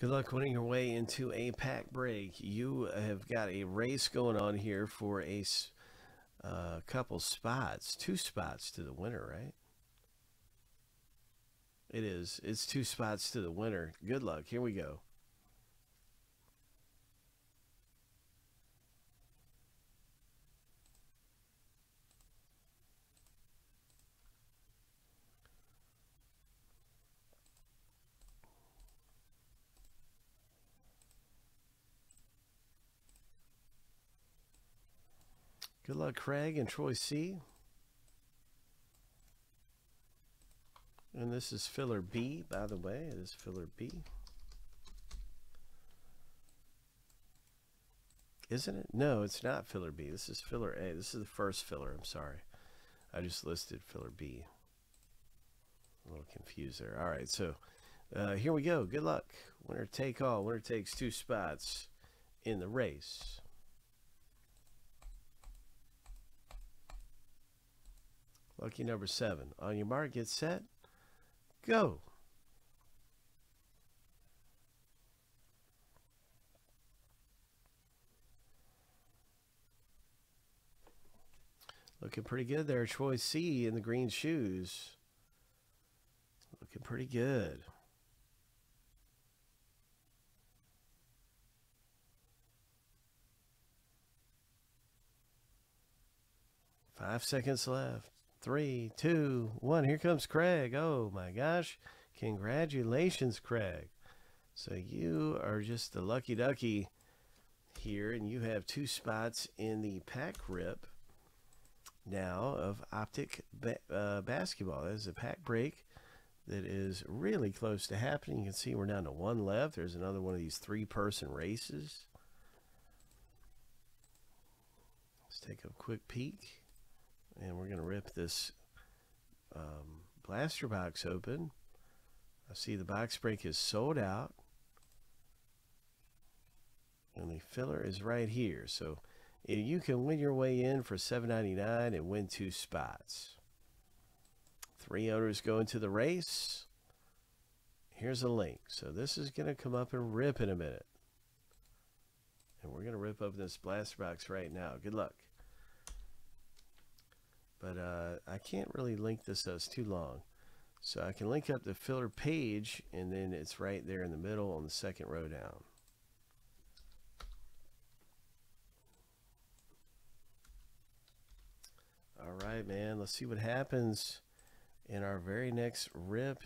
Good luck winning your way into a pack break. You have got a race going on here for a uh, couple spots, two spots to the winner, right? It is. It's two spots to the winner. Good luck. Here we go. Good luck, Craig and Troy C. And this is filler B, by the way. It is filler B. Isn't it? No, it's not filler B. This is filler A. This is the first filler. I'm sorry. I just listed filler B. A little confused there. All right, so uh, here we go. Good luck. Winner take all. Winner takes two spots in the race. Lucky number seven. On your mark, get set, go. Looking pretty good there. Troy C in the green shoes. Looking pretty good. Five seconds left three, two, one. Here comes Craig. Oh my gosh. Congratulations, Craig. So you are just the lucky ducky here, and you have two spots in the pack rip now of Optic ba uh, Basketball. That is a pack break that is really close to happening. You can see we're down to one left. There's another one of these three-person races. Let's take a quick peek and we're going to rip this um, blaster box open. I see the box break is sold out. And the filler is right here. So you can win your way in for $7.99 and win two spots. Three owners go into the race. Here's a link. So this is going to come up and rip in a minute. And we're going to rip open this blaster box right now. Good luck. But uh, I can't really link this as too long. So I can link up the filler page and then it's right there in the middle on the second row down. All right, man. Let's see what happens in our very next rip.